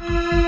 Bye.